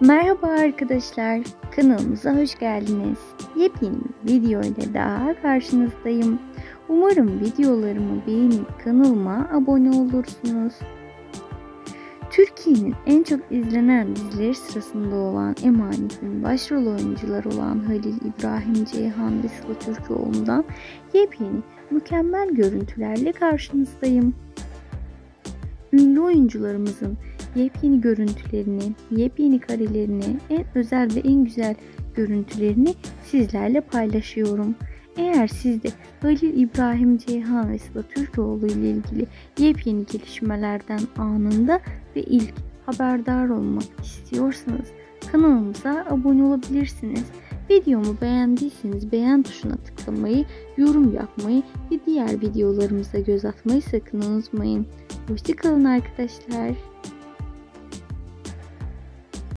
Merhaba arkadaşlar, kanalımıza hoş geldiniz. Yepyeni bir video ile daha karşınızdayım. Umarım videolarımı beğenip kanalıma abone olursunuz. Türkiye'nin en çok izlenen dizileri sırasında olan Emanet'in başrol oyuncuları olan Halil İbrahim Ceyhan ve Sıla Türkoğlu'ndan yepyeni mükemmel görüntülerle karşınızdayım. Ünlü oyuncularımızın yepyeni görüntülerini, yepyeni karelerini, en özel ve en güzel görüntülerini sizlerle paylaşıyorum. Eğer siz de Halil İbrahim Ceyhan ve Sıla Türkoğlu ile ilgili yepyeni gelişmelerden anında ve ilk haberdar olmak istiyorsanız kanalımıza abone olabilirsiniz. Videomu beğendiyseniz beğen tuşuna tıklamayı, yorum yapmayı ve diğer videolarımıza göz atmayı sakın unutmayın. Hoşçakalın arkadaşlar.